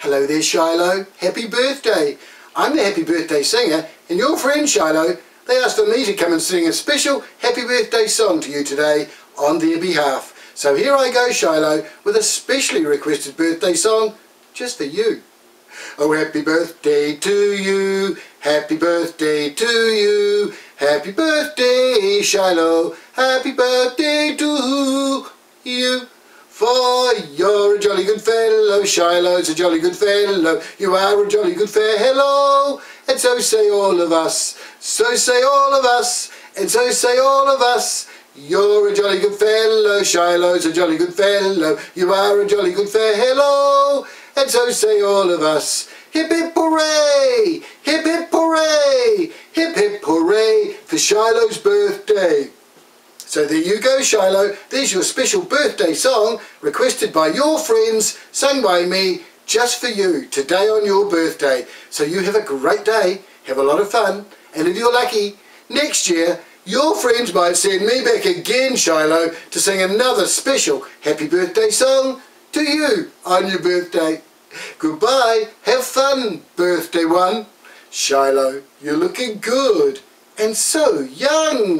Hello there Shiloh, happy birthday. I'm the happy birthday singer and your friend Shiloh, they asked for me to come and sing a special happy birthday song to you today on their behalf. So here I go Shiloh with a specially requested birthday song just for you. Oh happy birthday to you, happy birthday to you, happy birthday Shiloh, happy birthday to you. Jolly good fellow, Shiloh's a jolly good fellow, you are a jolly good fellow, and so say all of us, so say all of us, and so say all of us. You're a jolly good fellow, Shiloh's a jolly good fellow, you are a jolly good fellow, and so say all of us. Hip hip hooray, hip hip hooray, hip hip hooray for Shiloh's birthday. So there you go Shiloh, there's your special birthday song requested by your friends, sung by me, just for you, today on your birthday. So you have a great day, have a lot of fun, and if you're lucky, next year your friends might send me back again Shiloh to sing another special happy birthday song to you on your birthday. Goodbye, have fun, birthday one. Shiloh, you're looking good and so young.